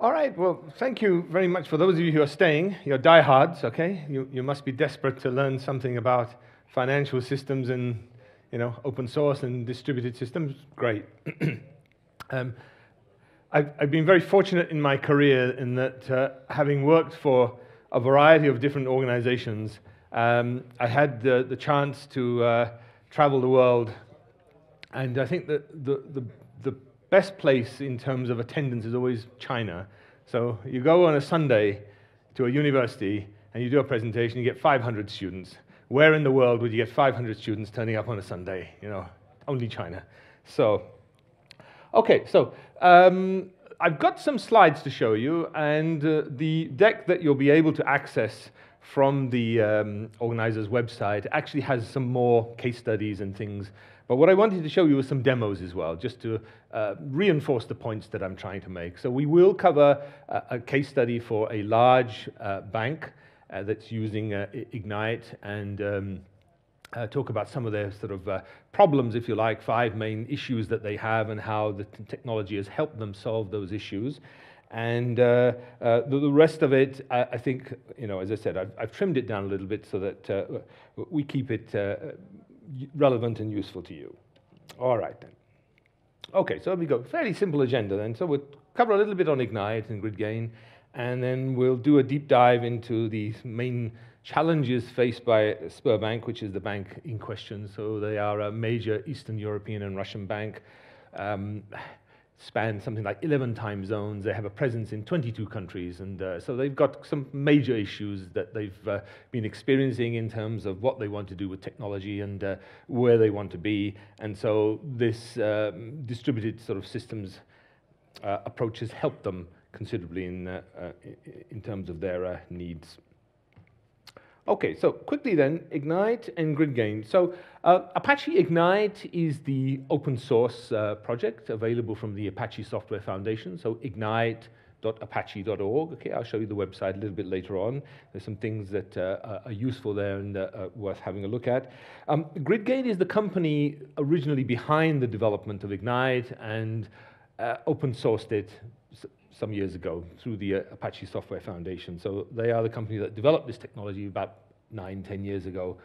All right, well, thank you very much for those of you who are staying. You're diehards, okay? You, you must be desperate to learn something about financial systems and, you know, open source and distributed systems. Great. um, I've, I've, been very fortunate in my career in that uh, having worked for a variety of different organizations, um, I had the, the chance to uh, travel the world. And I think that the, the, the best place in terms of attendance is always China. So you go on a Sunday to a university and you do a presentation, you get 500 students. Where in the world would you get 500 students turning up on a Sunday? You know, only China. So, okay, so um, I've got some slides to show you, and uh, the deck that you'll be able to access from the um, organizer's website actually has some more case studies and things. But what I wanted to show you was some demos as well, just to uh, reinforce the points that I'm trying to make. So we will cover a, a case study for a large uh, bank uh, that's using uh, Ignite and um, uh, talk about some of their sort of uh, problems, if you like, five main issues that they have and how the technology has helped them solve those issues. And uh, uh, the, the, rest of it, I, I, think, you know, as I said, I've, I've, trimmed it down a little bit so that uh, we keep it uh, relevant and useful to you. All right, then. Okay, so we go. Fairly simple agenda then. So we'll cover a little bit on Ignite and GridGain, and then we'll do a deep dive into the main challenges faced by Sberbank, which is the bank in question. So they are a major Eastern European and Russian bank. Um, span something like 11 time zones. They have a presence in 22 countries. And uh, so they've got some major issues that they've uh, been experiencing in terms of what they want to do with technology and uh, where they want to be. And so this um, distributed sort of systems uh, approach has helped them considerably in, uh, uh, in terms of their needs. Okay, so quickly then, Ignite and GridGain. So uh, Apache Ignite is the open source uh, project available from the Apache Software Foundation. So ignite.apache.org. Okay, I'll show you the website a little bit later on. There's some things that uh, are useful there and uh, worth having a look at. Um, GridGain is the company originally behind the development of Ignite and uh, open sourced it some years ago through the uh, Apache Software Foundation. So they are the company that developed this technology about nine, ten years ago.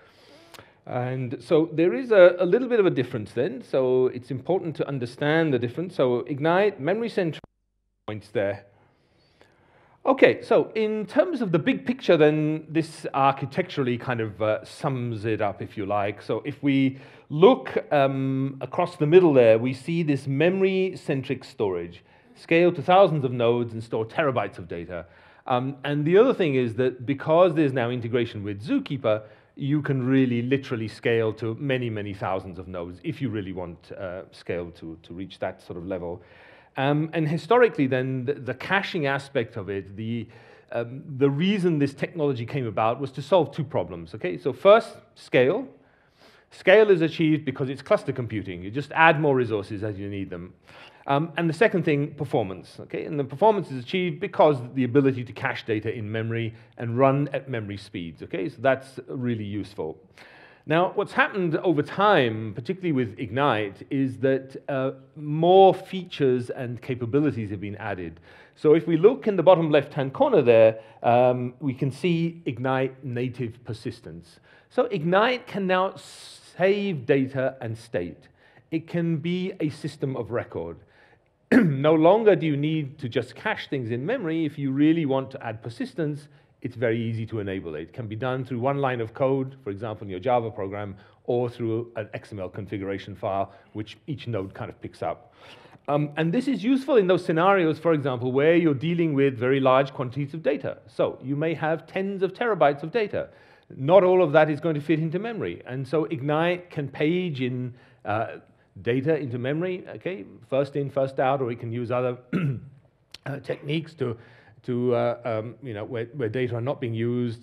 And so there is a, a, little bit of a difference then. So it's important to understand the difference. So Ignite, memory center points there. Okay, so in terms of the big picture, then this architecturally kind of uh, sums it up, if you like. So if we look um, across the middle there, we see this memory-centric storage scale to thousands of nodes and store terabytes of data. Um, and the other thing is that because there's now integration with Zookeeper, you can really literally scale to many, many thousands of nodes if you really want uh, scale to, to reach that sort of level. Um, and historically, then, the, the, caching aspect of it, the, um, the reason this technology came about was to solve two problems. Okay, so first, scale. Scale is achieved because it's cluster computing. You just add more resources as you need them. Um, and the second thing, performance. Okay? And the performance is achieved because the ability to cache data in memory and run at memory speeds. Okay? So that's really useful. Now, what's happened over time, particularly with Ignite, is that uh, more features and capabilities have been added. So if we look in the bottom left-hand corner there, um, we can see Ignite native persistence. So Ignite can now save data and state. It can be a system of record. no longer do you need to just cache things in memory. If you really want to add persistence, it's very easy to enable it. It can be done through one line of code, for example, in your Java program, or through an XML configuration file, which each node kind of picks up. Um, and this is useful in those scenarios, for example, where you're dealing with very large quantities of data. So you may have tens of terabytes of data. Not all of that is going to fit into memory. And so Ignite can page in uh, data into memory, okay, first in, first out, or we can use other uh, techniques to, to uh, um, you know, where, where data are not being used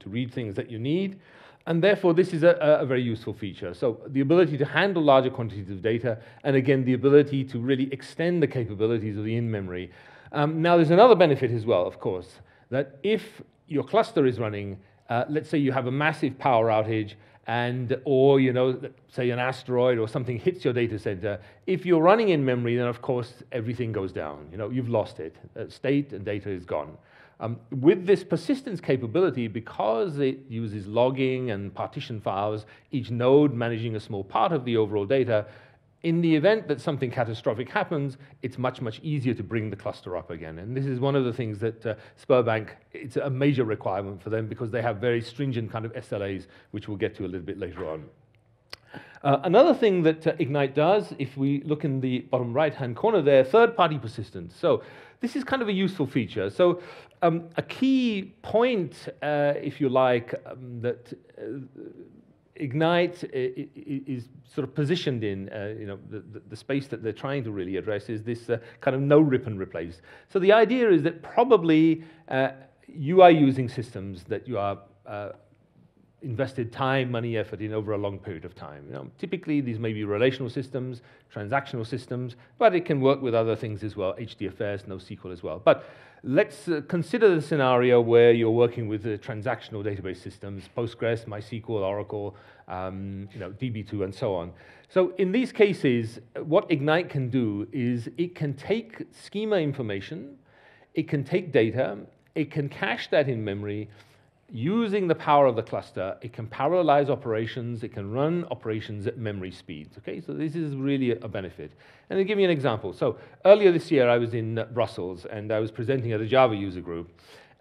to read things that you need. And therefore, this is a, a, very useful feature. So the ability to handle larger quantities of data, and again, the ability to really extend the capabilities of the in-memory. Um, now, there's another benefit as well, of course, that if your cluster is running uh, let's say you have a massive power outage and or you know say an asteroid or something hits your data center if you're running in memory then of course everything goes down. You know you've lost it. Uh, state and data is gone. Um, with this persistence capability, because it uses logging and partition files, each node managing a small part of the overall data, in the event that something catastrophic happens, it's much, much easier to bring the cluster up again. And this is one of the things that uh, Sberbank, it's a major requirement for them because they have very stringent kind of SLAs, which we'll get to a little bit later on. Uh, another thing that uh, Ignite does, if we look in the bottom right-hand corner there, third-party persistence. So this is kind of a useful feature. So um, a key point, uh, if you like, um, that uh, Ignite is sort of positioned in, uh, you know, the, the, space that they're trying to really address is this uh, kind of no rip and replace. So the idea is that probably uh, you are using systems that you are uh, invested time, money, effort in over a long period of time. You know, typically, these may be relational systems, transactional systems, but it can work with other things as well, HDFS, NoSQL as well. But let's uh, consider the scenario where you're working with the transactional database systems, Postgres, MySQL, Oracle, um, you know, DB2, and so on. So in these cases, what Ignite can do is it can take schema information, it can take data, it can cache that in memory, using the power of the cluster, it can parallelize operations, it can run operations at memory speeds, okay? So this is really a benefit. And I'll give you an example. So earlier this year, I was in Brussels, and I was presenting at a Java user group,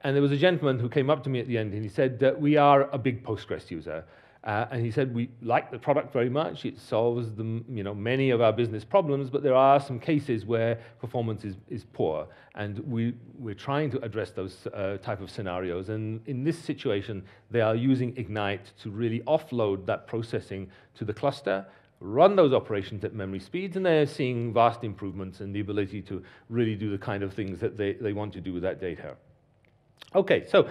and there was a gentleman who came up to me at the end, and he said that we are a big Postgres user. Uh, and he said, we like the product very much. It solves the, you know, many of our business problems, but there are some cases where performance is, is poor. And we, we're trying to address those uh, type of scenarios. And in this situation, they are using Ignite to really offload that processing to the cluster, run those operations at memory speeds, and they're seeing vast improvements in the ability to really do the kind of things that they, they want to do with that data. Okay, so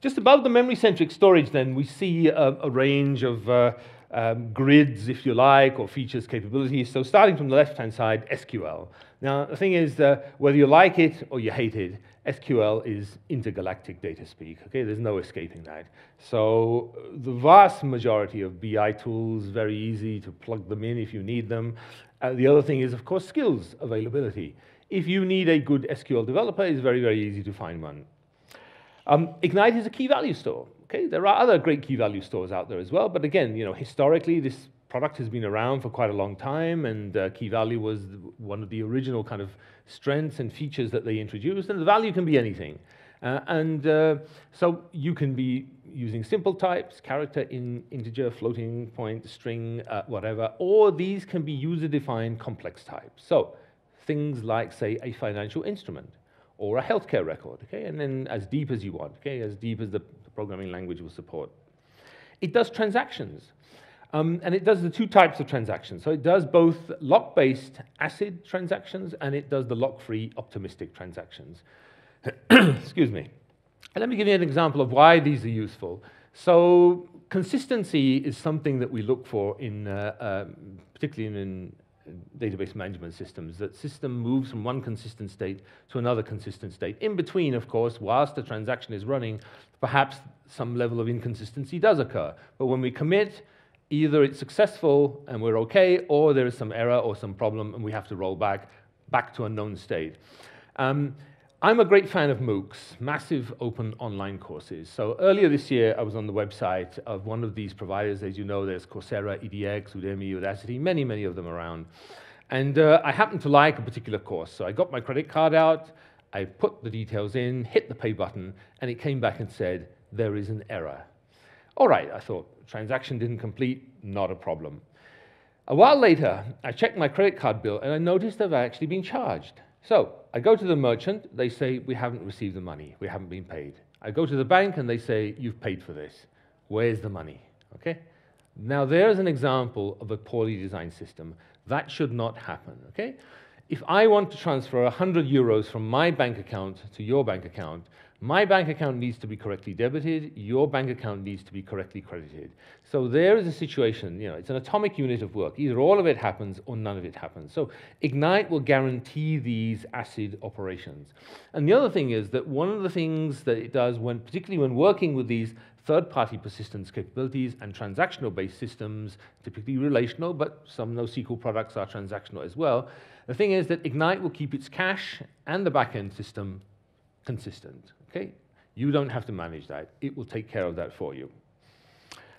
just above the memory-centric storage, then, we see a, a range of uh, um, grids, if you like, or features, capabilities. So starting from the left-hand side, SQL. Now, the thing is, uh, whether you like it or you hate it, SQL is intergalactic data speak, okay? There's no escaping that. So the vast majority of BI tools, very easy to plug them in if you need them. Uh, the other thing is, of course, skills availability. If you need a good SQL developer, it's very, very easy to find one. Um, Ignite is a key value store. Okay, there are other great key value stores out there as well, but again, you know, historically this product has been around for quite a long time, and uh, key value was one of the original kind of strengths and features that they introduced, and the value can be anything. Uh, and uh, so you can be using simple types, character in integer, floating point, string, uh, whatever, or these can be user-defined complex types. So things like, say, a financial instrument or a healthcare record, okay? And then as deep as you want, okay? As deep as the programming language will support. It does transactions. Um, and it does the two types of transactions. So it does both lock-based ACID transactions and it does the lock-free optimistic transactions. Excuse me. And let me give you an example of why these are useful. So consistency is something that we look for in, uh, um, particularly in database management systems, that system moves from one consistent state to another consistent state. In between, of course, whilst the transaction is running, perhaps some level of inconsistency does occur. But when we commit, either it's successful and we're okay, or there is some error or some problem and we have to roll back, back to a known state. Um, I'm a great fan of MOOCs, massive open online courses. So earlier this year, I was on the website of one of these providers. As you know, there's Coursera, EDX, Udemy, Udacity, many, many of them around. And uh, I happened to like a particular course. So I got my credit card out, I put the details in, hit the pay button, and it came back and said, there is an error. All right, I thought, transaction didn't complete, not a problem. A while later, I checked my credit card bill, and I noticed I've actually been charged. So I go to the merchant, they say, we haven't received the money, we haven't been paid. I go to the bank and they say, you've paid for this. Where's the money? Okay? Now there's an example of a poorly designed system. That should not happen, okay? If I want to transfer 100 euros from my bank account to your bank account, My bank account needs to be correctly debited, your bank account needs to be correctly credited. So there is a situation, you know, it's an atomic unit of work. Either all of it happens or none of it happens. So Ignite will guarantee these ACID operations. And the other thing is that one of the things that it does when, particularly when working with these third-party persistence capabilities and transactional-based systems, typically relational, but some NoSQL products are transactional as well. The thing is that Ignite will keep its cache and the backend system consistent. Okay? You don't have to manage that. It will take care of that for you.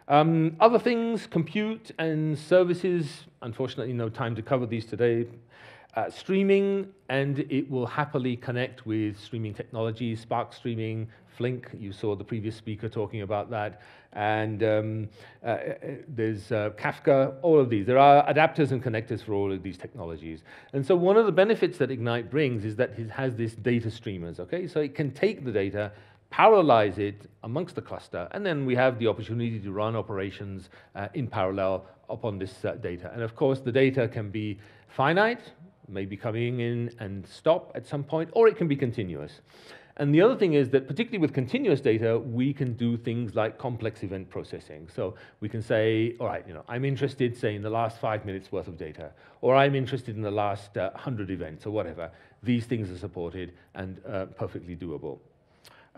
Um, other things, compute and services, unfortunately no time to cover these today. Uh, streaming, and it will happily connect with streaming technologies, Spark Streaming, Flink, you saw the previous speaker talking about that, and um, uh, uh there's uh, Kafka, all of these. There are adapters and connectors for all of these technologies. And so one of the benefits that Ignite brings is that it has this data streamers, okay? So it can take the data, parallelize it amongst the cluster, and then we have the opportunity to run operations uh, in parallel upon this uh, data. And of course, the data can be finite, maybe coming in and stop at some point, or it can be continuous. And the other thing is that particularly with continuous data, we can do things like complex event processing. So we can say, all right, you know, I'm interested, say, in the last five minutes worth of data, or I'm interested in the last uh, 100 events, or whatever. These things are supported and uh, perfectly doable.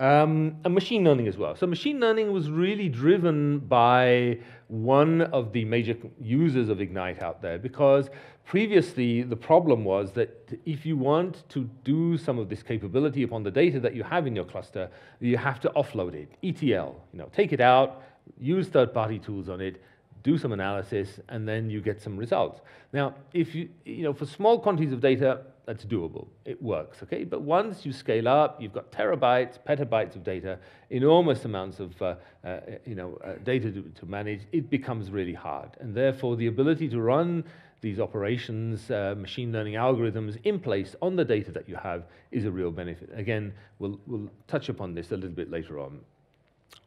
Um, and machine learning as well. So machine learning was really driven by one of the major users of Ignite out there because previously the problem was that if you want to do some of this capability upon the data that you have in your cluster, you have to offload it, ETL, you know, take it out, use third-party tools on it, do some analysis, and then you get some results. Now, if you, you know, for small quantities of data, that's doable. It works, okay? But once you scale up, you've got terabytes, petabytes of data, enormous amounts of uh, uh, you know, uh, data to, to, manage, it becomes really hard. And therefore, the ability to run these operations, uh, machine learning algorithms in place on the data that you have is a real benefit. Again, we'll, we'll touch upon this a little bit later on.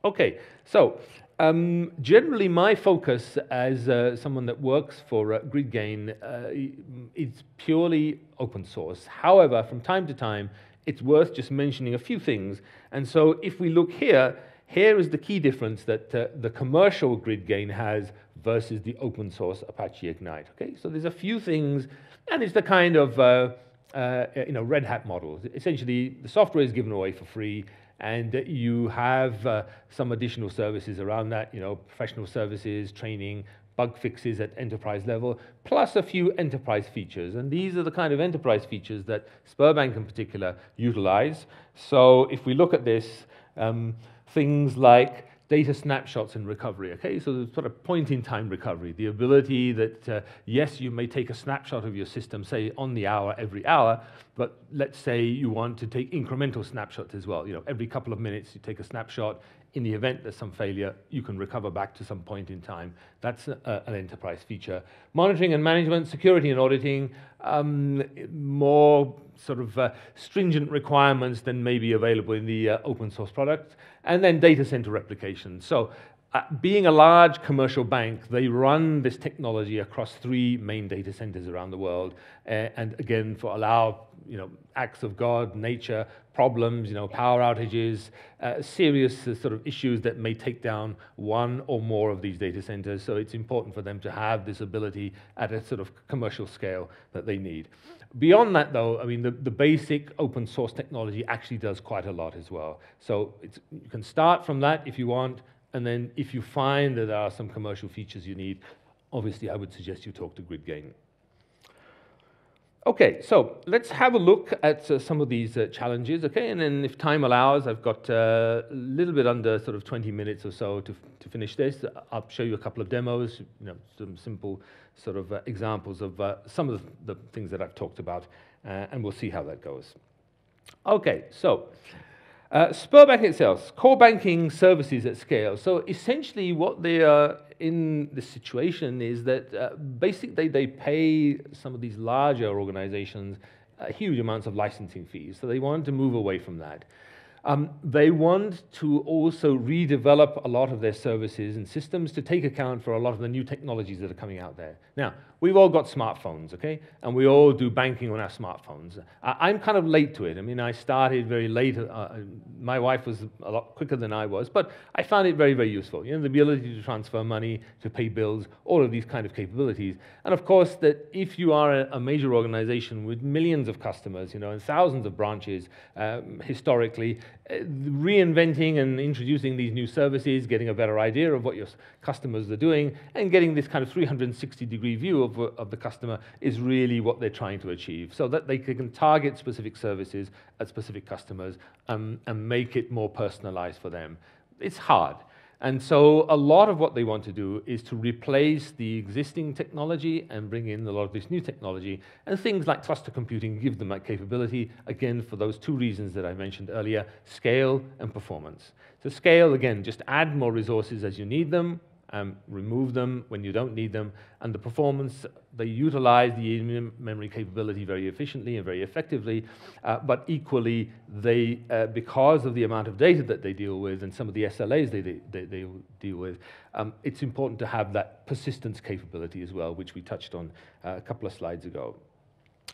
Okay, so um, generally, my focus as uh, someone that works for uh, GridGain uh, is purely open source. However, from time to time, it's worth just mentioning a few things. And so if we look here, here is the key difference that uh, the commercial GridGain has versus the open source Apache Ignite. Okay, so there's a few things, and it's the kind of uh, uh, you know Red Hat model. Essentially, the software is given away for free, and you have uh, some additional services around that, you know, professional services, training, bug fixes at enterprise level, plus a few enterprise features. And these are the kind of enterprise features that Sberbank in particular utilize. So if we look at this, um, things like data snapshots and recovery. Okay, so the sort of point in time recovery, the ability that, uh, yes, you may take a snapshot of your system, say on the hour, every hour, but let's say you want to take incremental snapshots as well. You know, every couple of minutes you take a snapshot. In the event there's some failure, you can recover back to some point in time. That's a, an enterprise feature. Monitoring and management, security and auditing, um, more sort of uh, stringent requirements than may be available in the uh, open source product and then data center replication. So uh, being a large commercial bank, they run this technology across three main data centers around the world. Uh, and again, for allow you know, acts of God, nature, problems, you know, power outages, uh, serious uh, sort of issues that may take down one or more of these data centers. So it's important for them to have this ability at a sort of commercial scale that they need. Beyond that, though, I mean, the, the basic open source technology actually does quite a lot as well. So you can start from that if you want, and then if you find that there are some commercial features you need, obviously I would suggest you talk to GridGain. Okay, so let's have a look at uh, some of these uh, challenges, okay? And then if time allows, I've got uh, a little bit under sort of 20 minutes or so to, to finish this. I'll show you a couple of demos, you know, some simple sort of uh, examples of uh, some of the, things that I've talked about, uh, and we'll see how that goes. Okay, so Sberbank itself, core banking services at scale. So essentially what they are in the situation is that uh, basically they pay some of these larger organizations uh, huge amounts of licensing fees. So they want to move away from that. Um, they want to also redevelop a lot of their services and systems to take account for a lot of the new technologies that are coming out there. Now, we've all got smartphones, okay? And we all do banking on our smartphones. I, am kind of late to it. I mean, I started very late. Uh, uh, my wife was a lot quicker than I was, but I found it very, very useful. You know, the ability to transfer money, to pay bills, all of these kind of capabilities. And of course, that if you are a, a major organization with millions of customers, you know, and thousands of branches, um, historically, uh, reinventing and introducing these new services, getting a better idea of what your customers are doing, and getting this kind of 360 degree view of, of the customer is really what they're trying to achieve, so that they can target specific services at specific customers um, and make it more personalized for them. It's hard. And so a lot of what they want to do is to replace the existing technology and bring in a lot of this new technology. And things like cluster computing give them that capability, again, for those two reasons that I mentioned earlier, scale and performance. So scale, again, just add more resources as you need them, um, remove them when you don't need them, and the performance, they utilize the memory capability very efficiently and very effectively, uh, but equally, they, uh, because of the amount of data that they deal with and some of the SLAs they, they, they deal with, um, it's important to have that persistence capability as well, which we touched on uh, a couple of slides ago.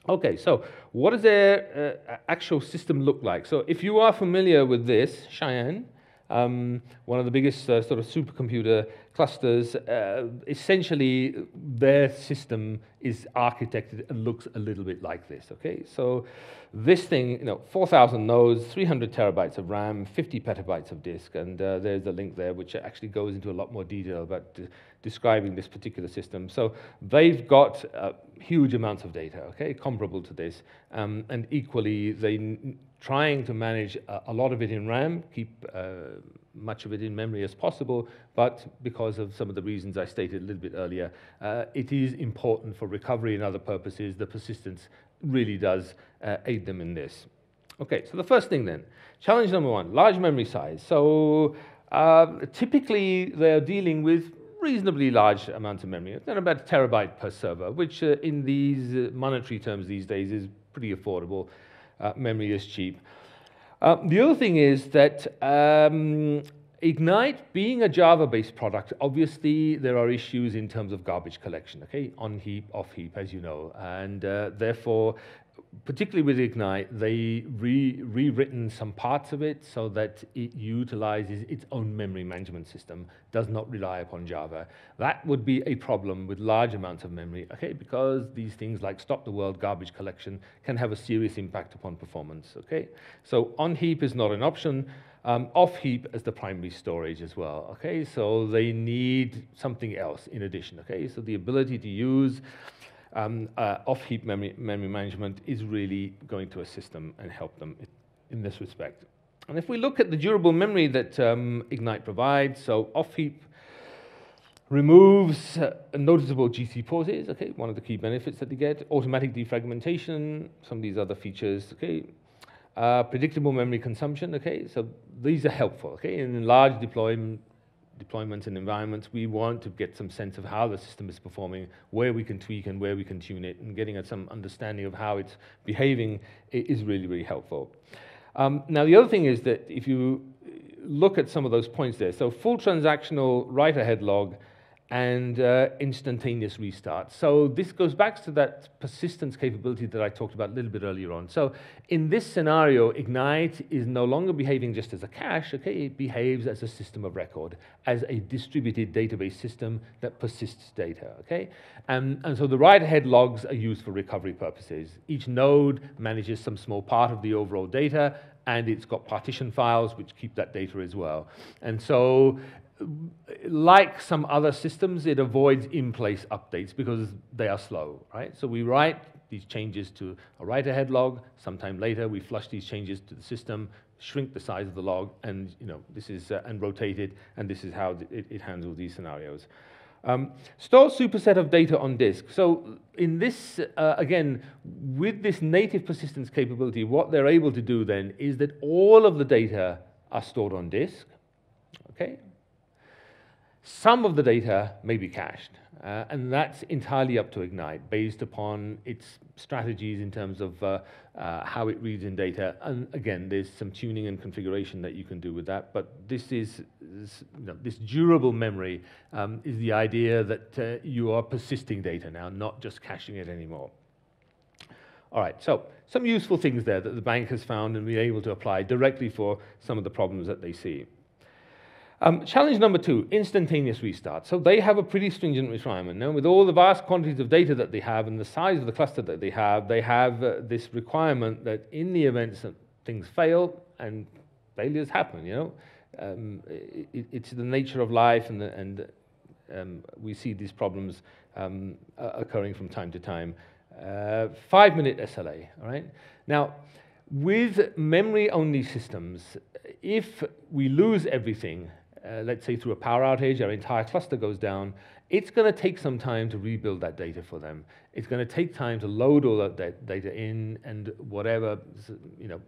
Okay, so what does their uh, actual system look like? So if you are familiar with this, Cheyenne, um, one of the biggest uh, sort of supercomputer clusters, uh, essentially their system is architected and looks a little bit like this, okay? So this thing, you know, 4,000 nodes, 300 terabytes of RAM, 50 petabytes of disk, and uh, there's a link there which actually goes into a lot more detail about de describing this particular system. So they've got uh, huge amounts of data, okay, comparable to this, um, and equally they trying to manage a, a, lot of it in RAM, keep uh, much of it in memory as possible, but because of some of the reasons I stated a little bit earlier, uh, it is important for recovery and other purposes. The persistence really does uh, aid them in this. Okay, so the first thing then, challenge number one, large memory size. So uh, typically they're dealing with reasonably large amounts of memory, about a terabyte per server, which uh, in these uh, monetary terms these days is pretty affordable. Uh, memory is cheap. Uh, the other thing is that um, Ignite, being a Java-based product, obviously there are issues in terms of garbage collection, okay, on heap, off heap, as you know, and uh, therefore particularly with Ignite, they re rewritten some parts of it so that it utilizes its own memory management system, does not rely upon Java. That would be a problem with large amounts of memory, okay, because these things like stop the world garbage collection can have a serious impact upon performance, okay? So on heap is not an option. Um, off heap as the primary storage as well, okay? So they need something else in addition, okay? So the ability to use um, uh, off-heap memory, memory management is really going to assist them and help them in this respect. And if we look at the durable memory that um, Ignite provides, so off-heap removes uh, noticeable GC pauses, okay, one of the key benefits that they get, automatic defragmentation, some of these other features, okay, uh, predictable memory consumption, okay, so these are helpful, okay, in large deployment, deployments and environments, we want to get some sense of how the system is performing, where we can tweak and where we can tune it, and getting at some understanding of how it's behaving is really, really helpful. Um, now, the other thing is that if you look at some of those points there, so full transactional write-ahead log and uh, instantaneous restart. So this goes back to that persistence capability that I talked about a little bit earlier on. So in this scenario, Ignite is no longer behaving just as a cache, okay? It behaves as a system of record, as a distributed database system that persists data, okay? And, and so the write-ahead logs are used for recovery purposes. Each node manages some small part of the overall data, and it's got partition files which keep that data as well. And so like some other systems, it avoids in-place updates because they are slow, right? So we write these changes to a write-ahead log. Sometime later, we flush these changes to the system, shrink the size of the log, and you know this is uh, and rotate it, and this is how it, it handles these scenarios. Um, store superset of data on disk. So in this, uh, again, with this native persistence capability, what they're able to do then is that all of the data are stored on disk, okay? Some of the data may be cached, uh, and that's entirely up to Ignite based upon its strategies in terms of uh, uh, how it reads in data. And again, there's some tuning and configuration that you can do with that. But this is, this, you know, this durable memory um, is the idea that uh, you are persisting data now, not just caching it anymore. All right, so some useful things there that the bank has found and been able to apply directly for some of the problems that they see. Um, challenge number two, instantaneous restart. So they have a pretty stringent requirement. Now, with all the vast quantities of data that they have and the size of the cluster that they have, they have uh, this requirement that in the events that things fail, and failures happen, you know, um, it, it's the nature of life, and, the, and um, we see these problems um, occurring from time to time. Uh, five minute SLA, all right? Now, with memory only systems, if we lose everything, uh, let's say through a power outage, our entire cluster goes down, it's going to take some time to rebuild that data for them. It's going to take time to load all that data in and whatever you know,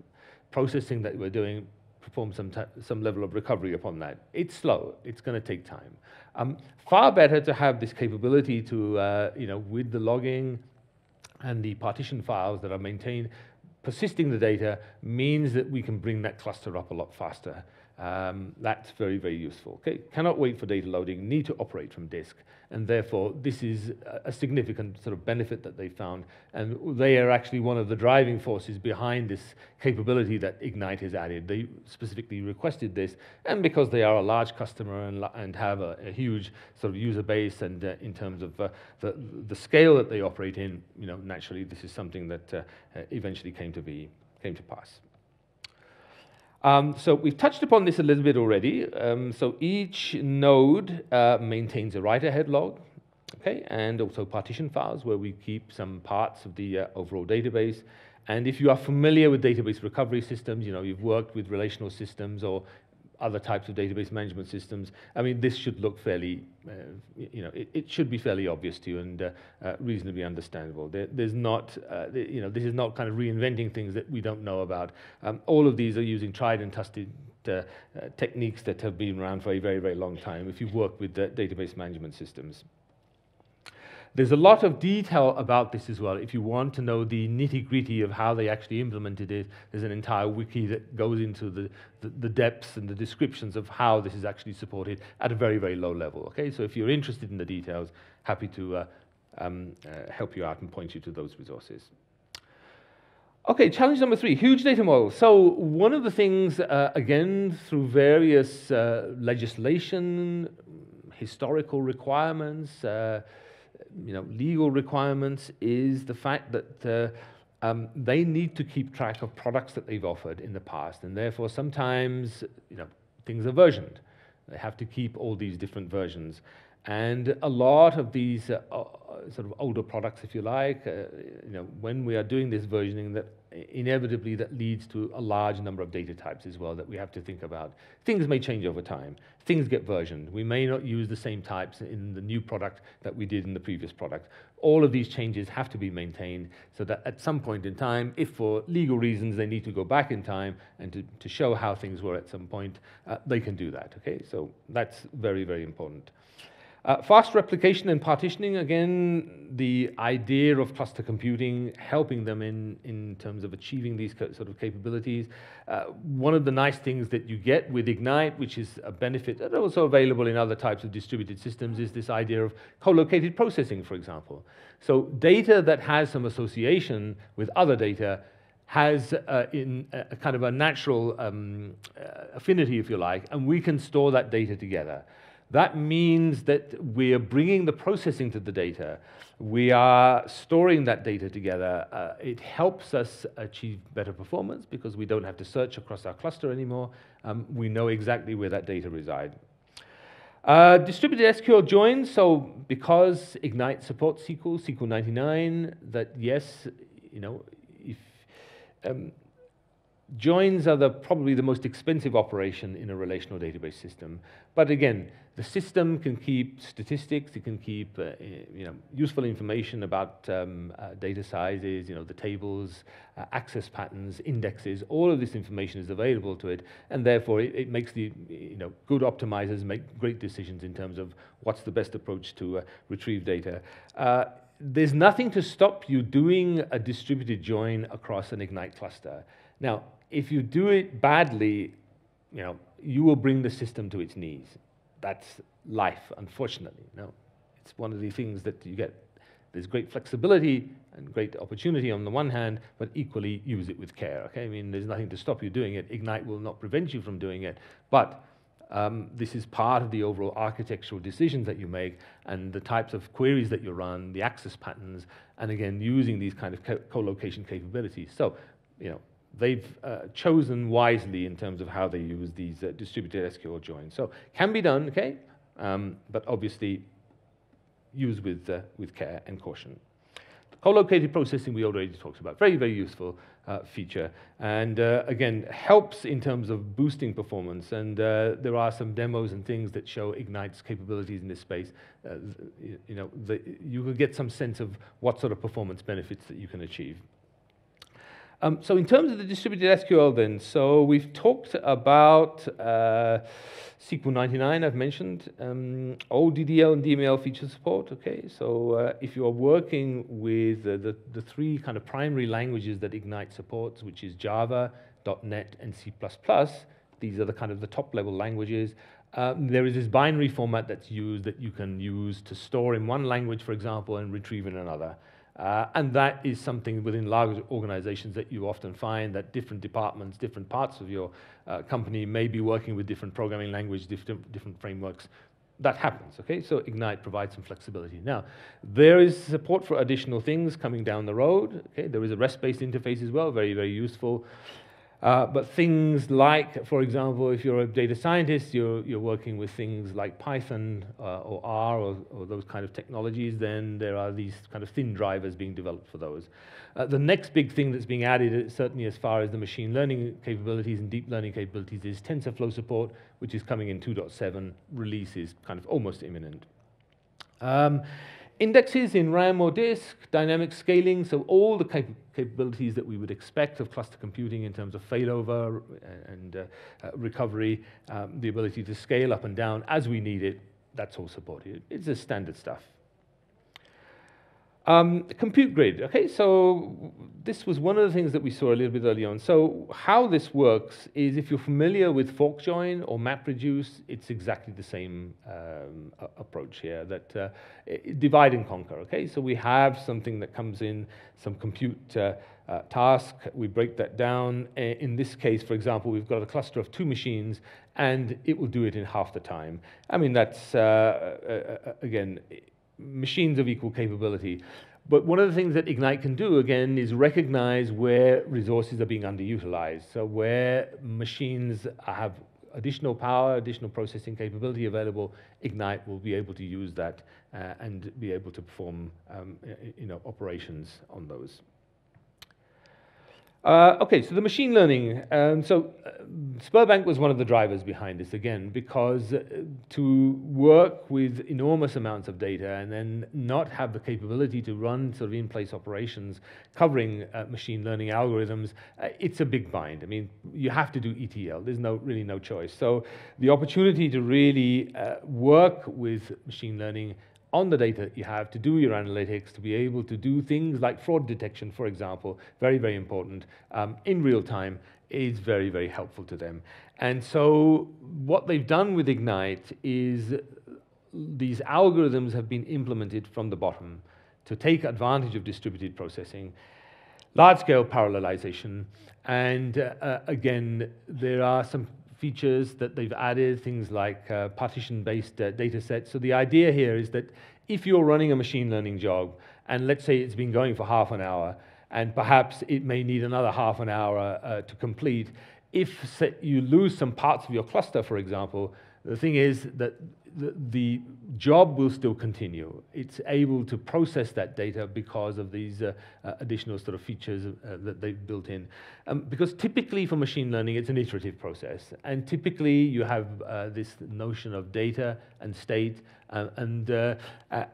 processing that we're doing, perform some, some level of recovery upon that. It's slow. It's going to take time. Um, far better to have this capability to, uh, you know, with the logging and the partition files that are maintained, persisting the data means that we can bring that cluster up a lot faster. Um, that's very, very useful. Okay? Cannot wait for data loading, need to operate from disk, and therefore this is a significant sort of benefit that they found, and they are actually one of the driving forces behind this capability that Ignite has added. They specifically requested this, and because they are a large customer and, and have a, a huge sort of user base, and uh, in terms of uh, the, the scale that they operate in, you know, naturally this is something that uh, eventually came to be, came to pass. Um, so we've touched upon this a little bit already. Um, so each node uh, maintains a write-ahead log, okay, and also partition files where we keep some parts of the uh, overall database. And if you are familiar with database recovery systems, you know, you've worked with relational systems or other types of database management systems. I mean, this should look fairly, uh, you know, it, it, should be fairly obvious to you and uh, uh, reasonably understandable. There, there's not, uh, you know, this is not kind of reinventing things that we don't know about. Um, all of these are using tried and tested uh, uh, techniques that have been around for a very, very long time if you've worked with database management systems. There's a lot of detail about this as well. If you want to know the nitty gritty of how they actually implemented it, there's an entire wiki that goes into the, the, the, depths and the descriptions of how this is actually supported at a very, very low level. Okay, so if you're interested in the details, happy to uh, um, uh, help you out and point you to those resources. Okay, challenge number three, huge data model. So one of the things, uh, again, through various uh, legislation, historical requirements, uh, you know, legal requirements is the fact that uh, um, they need to keep track of products that they've offered in the past, and therefore sometimes you know, things are versioned. They have to keep all these different versions. And a lot of these uh, uh, sort of older products, if you like, uh, you know, when we are doing this versioning, that inevitably that leads to a large number of data types as well that we have to think about. Things may change over time. Things get versioned. We may not use the same types in the new product that we did in the previous product. All of these changes have to be maintained so that at some point in time, if for legal reasons they need to go back in time and to, to show how things were at some point, uh, they can do that, okay? So that's very, very important. Uh, fast replication and partitioning, again, the idea of cluster computing, helping them in, in terms of achieving these sort of capabilities. Uh, one of the nice things that you get with Ignite, which is a benefit that also available in other types of distributed systems, is this idea of co-located processing, for example. So data that has some association with other data has uh, in a kind of a natural um, uh, affinity, if you like, and we can store that data together. That means that we are bringing the processing to the data. We are storing that data together. Uh, it helps us achieve better performance because we don't have to search across our cluster anymore. Um, we know exactly where that data resides. Uh, distributed SQL joins, so because Ignite supports SQL, SQL 99, that yes, you know, if um, Joins are the, probably the most expensive operation in a relational database system. But again, the system can keep statistics, it can keep uh, you know, useful information about um, uh, data sizes, you know, the tables, uh, access patterns, indexes, all of this information is available to it, and therefore it, it, makes the you know, good optimizers make great decisions in terms of what's the best approach to uh, retrieve data. Uh, there's nothing to stop you doing a distributed join across an Ignite cluster. Now, if you do it badly, you know, you will bring the system to its knees. That's life, unfortunately. No, it's one of the things that you get. There's great flexibility and great opportunity on the one hand, but equally use it with care. Okay, I mean, there's nothing to stop you doing it. Ignite will not prevent you from doing it, but um, this is part of the overall architectural decisions that you make and the types of queries that you run, the access patterns, and again, using these kind of co-location capabilities. So, you know, they've uh, chosen wisely in terms of how they use these uh, distributed SQL joins. So can be done, okay, um, but obviously use with, uh, with care and caution. Co-located processing we already talked about, very, very useful uh, feature. And uh, again, helps in terms of boosting performance. And uh, there are some demos and things that show Ignite's capabilities in this space. you, know, the, you will get some sense of what sort of performance benefits that you can achieve. Um, so in terms of the distributed SQL then, so we've talked about uh, SQL 99, I've mentioned, um, DDL and DML feature support, okay? So uh, if you are working with uh, the, the three kind of primary languages that Ignite supports, which is Java, .NET, and C++, these are the kind of the top level languages. Um, there is this binary format that's used that you can use to store in one language, for example, and retrieve in another. Uh, and that is something within large organizations that you often find that different departments, different parts of your uh, company may be working with different programming language, different, different frameworks. That happens, okay? So Ignite provides some flexibility. Now, there is support for additional things coming down the road, okay? There is a REST-based interface as well, very, very useful. Uh, but things like, for example, if you're a data scientist, you're, you're working with things like Python uh, or R or, or, those kind of technologies, then there are these kind of thin drivers being developed for those. Uh, the next big thing that's being added, uh, certainly as far as the machine learning capabilities and deep learning capabilities, is TensorFlow support, which is coming in 2.7 release is kind of almost imminent. Um, Indexes in RAM or disk, dynamic scaling, so all the cap capabilities that we would expect of cluster computing in terms of failover and uh, uh, recovery, um, the ability to scale up and down as we need it, that's all supported. It's the standard stuff. Um, compute grid, okay, so this was one of the things that we saw a little bit early on. So how this works is if you're familiar with fork join or MapReduce, it's exactly the same um, approach here, that uh, divide and conquer, okay? So we have something that comes in, some compute uh, uh, task, we break that down. In this case, for example, we've got a cluster of two machines, and it will do it in half the time. I mean, that's, uh, again, machines of equal capability. But one of the things that Ignite can do, again, is recognize where resources are being underutilized. So where machines have additional power, additional processing capability available, Ignite will be able to use that uh, and be able to perform um, you know, operations on those. Uh, okay, so the machine learning. Um, so uh, Sberbank was one of the drivers behind this again, because uh, to work with enormous amounts of data and then not have the capability to run sort of in-place operations covering uh, machine learning algorithms, uh, it's a big bind. I mean, you have to do ETL. There's no really no choice. So the opportunity to really uh, work with machine learning on the data you have to do your analytics, to be able to do things like fraud detection, for example, very, very important, um, in real time is very, very helpful to them. And so what they've done with Ignite is these algorithms have been implemented from the bottom to take advantage of distributed processing, large-scale parallelization, and uh, again, there are some features that they've added, things like uh, partition-based uh, data sets. So the idea here is that if you're running a machine learning job, and let's say it's been going for half an hour, and perhaps it may need another half an hour uh, to complete, if you lose some parts of your cluster, for example, The thing is that the, job will still continue. It's able to process that data because of these uh, uh, additional sort of features uh, that they've built in. Um, because typically for machine learning, it's an iterative process. And typically you have uh, this notion of data and state. Uh, and uh,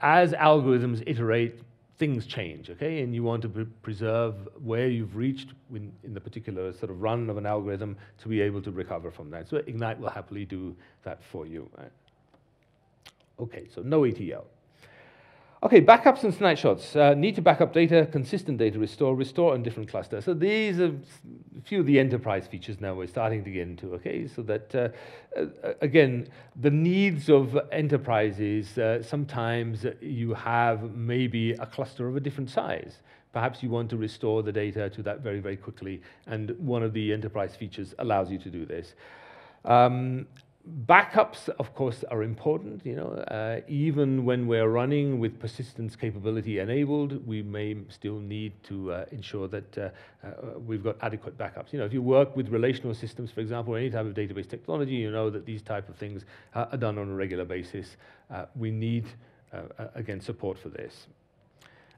as algorithms iterate, things change, okay? And you want to pre preserve where you've reached in, in, the particular sort of run of an algorithm to be able to recover from that. So Ignite will happily do that for you. Right? Okay, so no ETL. Okay, backups and snapshots. Uh, need to backup data, consistent data restore, restore on different clusters. So these are a few of the enterprise features now we're starting to get into, okay? So that, uh, uh, again, the needs of enterprises, uh, sometimes you have maybe a cluster of a different size. Perhaps you want to restore the data to that very, very quickly, and one of the enterprise features allows you to do this. Um, Backups, of course, are important. You know, uh, even when we're running with persistence capability enabled, we may still need to uh, ensure that uh, uh we've got adequate backups. You know, if you work with relational systems, for example, or any type of database technology, you know that these type of things are done on a regular basis. Uh, we need, uh, again, support for this.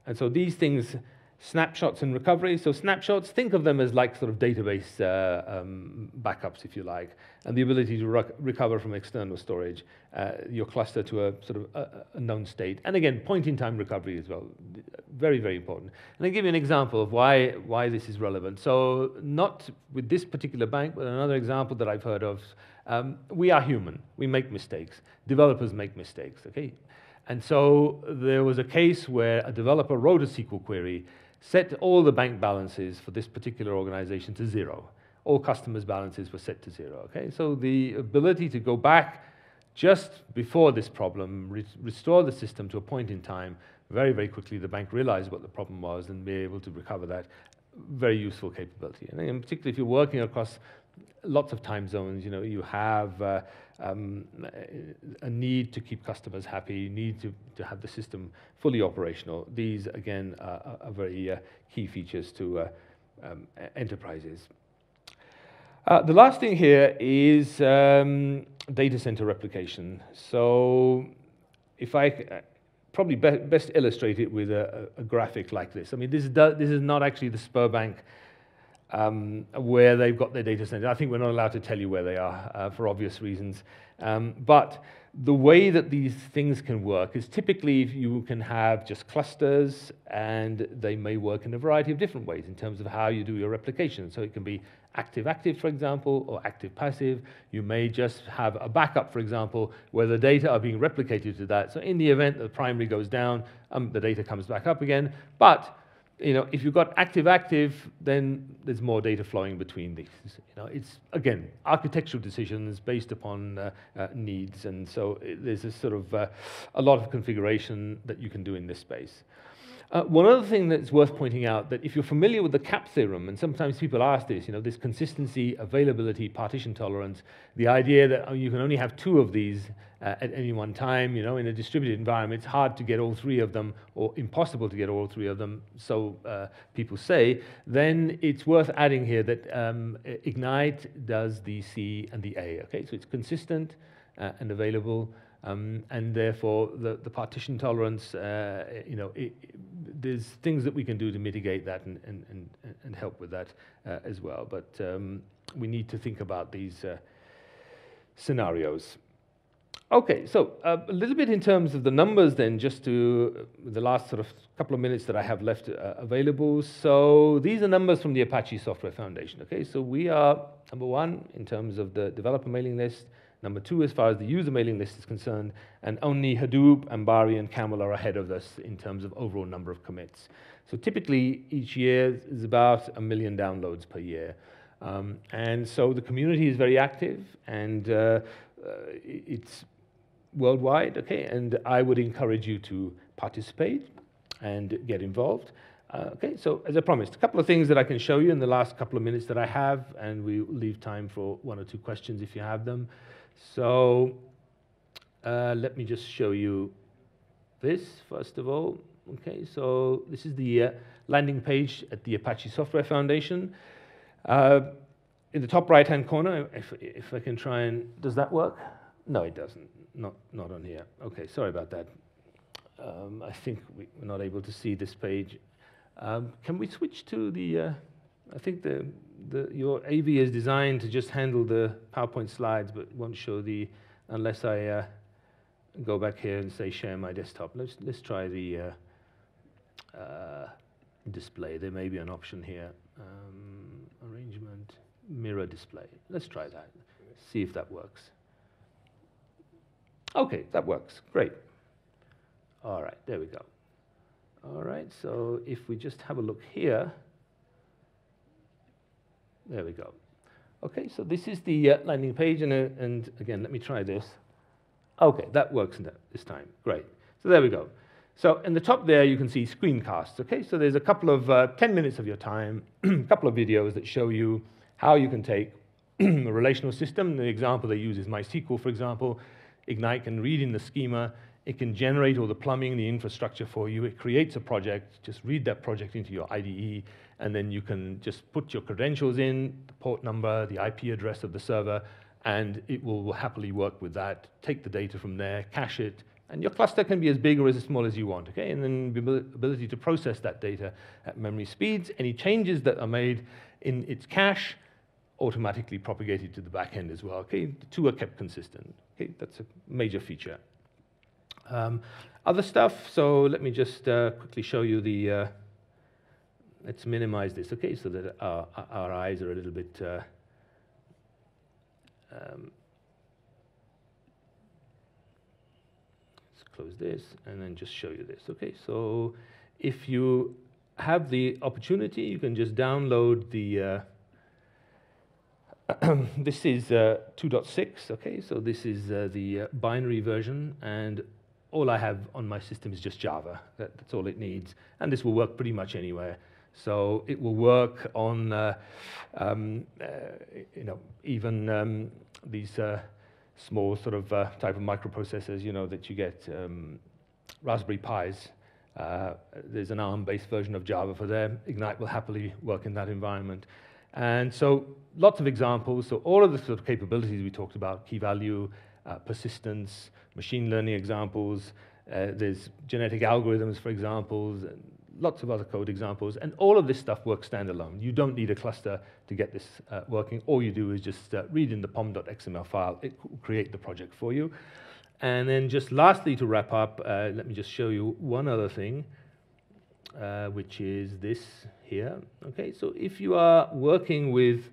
And so these things snapshots and recovery. So snapshots, think of them as like sort of database uh, um, backups, if you like, and the ability to rec recover from external storage uh, your cluster to a sort of a, a known state. And again, point-in-time recovery as well, very, very important. And I'll give you an example of why, why this is relevant. So not with this particular bank, but another example that I've heard of. Um, we are human. We make mistakes. Developers make mistakes, okay? And so there was a case where a developer wrote a SQL query set all the bank balances for this particular organization to zero. All customers' balances were set to zero. Okay, so the ability to go back just before this problem, re restore the system to a point in time, very, very quickly the bank realized what the problem was and be able to recover that. Very useful capability. And particularly if you're working across lots of time zones, you know, you have uh, um, a need to keep customers happy, need to, to have the system fully operational. These, again, are, are very uh, key features to uh, um, enterprises. Uh, the last thing here is um, data center replication. So if I uh, probably be best illustrate it with a, a, graphic like this. I mean, this is, this is not actually the Sberbank um, where they've got their data centers. I think we're not allowed to tell you where they are uh, for obvious reasons. Um, but the way that these things can work is typically you can have just clusters and they may work in a variety of different ways in terms of how you do your replication. So it can be active-active, for example, or active-passive. You may just have a backup, for example, where the data are being replicated to that. So in the event that the primary goes down, um, the data comes back up again. But you know, if you've got active-active, then there's more data flowing between these. You know, it's, again, architectural decisions based upon uh, uh, needs, and so it, there's a sort of uh, a lot of configuration that you can do in this space. Uh, one other thing that's worth pointing out that if you're familiar with the CAP theorem, and sometimes people ask this, you know, this consistency, availability, partition tolerance, the idea that oh, you can only have two of these uh, at any one time, you know, in a distributed environment, it's hard to get all three of them, or impossible to get all three of them, so uh, people say, then it's worth adding here that um, Ignite does the C and the A, okay? So it's consistent uh, and available, um, and therefore the, the partition tolerance, uh, you know, it, there's things that we can do to mitigate that and, and, and, and help with that uh, as well. But um, we need to think about these uh, scenarios. Okay, so uh, a little bit in terms of the numbers then, just to the last sort of couple of minutes that I have left uh, available. So these are numbers from the Apache Software Foundation, okay? So we are number one in terms of the developer mailing list, Number two, as far as the user mailing list is concerned, and only Hadoop, Ambari, and Camel are ahead of us in terms of overall number of commits. So typically, each year is about a million downloads per year. Um, and so the community is very active, and uh, uh, it's worldwide, okay? And I would encourage you to participate and get involved. Uh, okay, so as I promised, a couple of things that I can show you in the last couple of minutes that I have, and we leave time for one or two questions if you have them. So uh, let me just show you this first of all. Okay, so this is the uh, landing page at the Apache Software Foundation. Uh, in the top right-hand corner, if, if I can try and, does that work? No, it doesn't. Not, not on here. Okay, sorry about that. Um, I think we, are not able to see this page. Um, can we switch to the, uh, I think the, the, your AV is designed to just handle the PowerPoint slides, but won't show the, unless I uh, go back here and say share my desktop. Let's, let's try the uh, uh display. There may be an option here. Um, arrangement, mirror display. Let's try that. See if that works. Okay, that works. Great. All right, there we go. All right, so if we just have a look here, there we go. Okay, so this is the uh, landing page, and, uh, and again, let me try this. Okay, that works this time. Great. So there we go. So in the top there, you can see screencasts. Okay, so there's a couple of uh, 10 minutes of your time, a couple of videos that show you how you can take a relational system. The example they use is MySQL, for example. Ignite can read in the schema it can generate all the plumbing, the infrastructure for you. It creates a project. Just read that project into your IDE, and then you can just put your credentials in, the port number, the IP address of the server, and it will happily work with that. Take the data from there, cache it, and your cluster can be as big or as small as you want, okay? And then the ability to process that data at memory speeds. Any changes that are made in its cache automatically propagated to the back end as well, okay? The two are kept consistent, okay? That's a major feature. Um, other stuff, so let me just uh, quickly show you the, uh, let's minimize this, okay, so that our, our eyes are a little bit, uh, um, let's close this and then just show you this, okay, so if you have the opportunity, you can just download the, uh, this is uh, 2.6, okay, so this is uh, the binary version, and all I have on my system is just Java. That, that's all it needs. And this will work pretty much anywhere. So it will work on, uh, um, uh, you know, even um, these uh, small sort of uh, type of microprocessors, you know, that you get um, Raspberry Pis. Uh, there's an ARM-based version of Java for them. Ignite will happily work in that environment. And so lots of examples. So all of the sort of capabilities we talked about, key value, uh, persistence, machine learning examples. Uh, there's genetic algorithms, for example, lots of other code examples, and all of this stuff works standalone. You don't need a cluster to get this uh, working. All you do is just uh, read in the pom.xml file. It will create the project for you. And then just lastly, to wrap up, uh, let me just show you one other thing, uh, which is this here. Okay, so if you are working with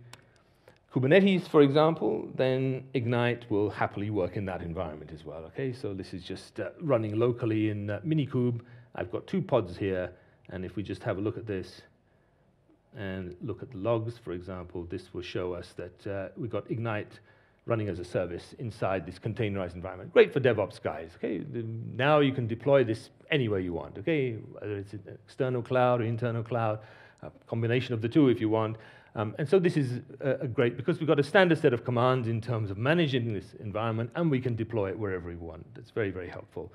Kubernetes, for example, then Ignite will happily work in that environment as well. Okay, so this is just uh, running locally in uh, Minikube. I've got two pods here, and if we just have a look at this and look at the logs, for example, this will show us that uh, we've got Ignite running as a service inside this containerized environment. Great for DevOps guys. Okay, now you can deploy this anywhere you want. Okay, whether it's an external cloud or internal cloud, a combination of the two if you want. Um, and so this is great, because we've got a standard set of commands in terms of managing this environment, and we can deploy it wherever we want. That's very, very helpful.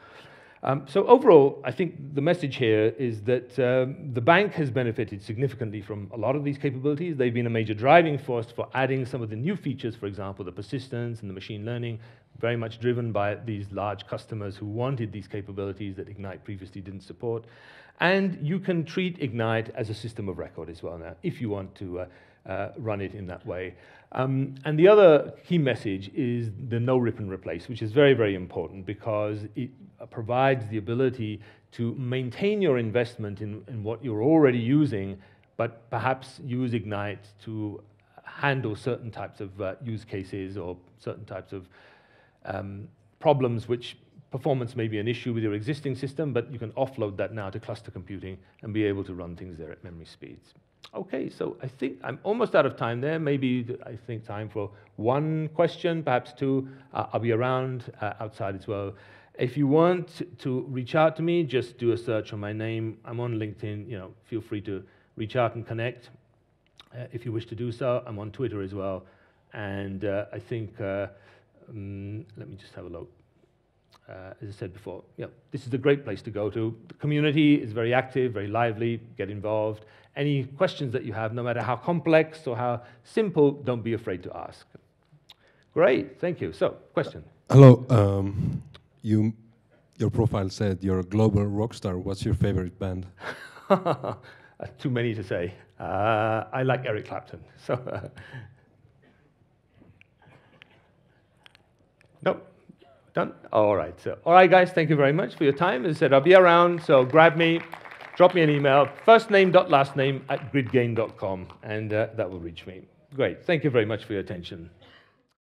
Um, so overall, I think the message here is that um, the bank has benefited significantly from a lot of these capabilities. They've been a major driving force for adding some of the new features, for example, the persistence and the machine learning, very much driven by these large customers who wanted these capabilities that Ignite previously didn't support. And you can treat Ignite as a system of record as well now, if you want to uh, uh, run it in that way. Um, and the other key message is the no rip and replace, which is very, very important because it provides the ability to maintain your investment in, in what you're already using, but perhaps use Ignite to handle certain types of uh, use cases or certain types of um, problems which performance may be an issue with your existing system, but you can offload that now to cluster computing and be able to run things there at memory speeds. Okay, so I think I'm almost out of time there. Maybe I think time for one question, perhaps two. Uh, I'll be around uh, outside as well. If you want to reach out to me, just do a search on my name. I'm on LinkedIn. You know, feel free to reach out and connect uh, if you wish to do so. I'm on Twitter as well, and uh, I think um, let me just have a look. Uh, as I said before, yeah, this is a great place to go to. The community is very active, very lively. Get involved. Any questions that you have, no matter how complex or how simple, don't be afraid to ask. Great, thank you. So, question. Hello. Um, you, your profile said you're a global rock star. What's your favorite band? too many to say. Uh, I like Eric Clapton. So, uh, nope, done. All right. So, all right, guys. Thank you very much for your time. As I said, I'll be around. So grab me, drop me an email. First name dot last name at gridgain.com, and uh, that will reach me. Great. Thank you very much for your attention.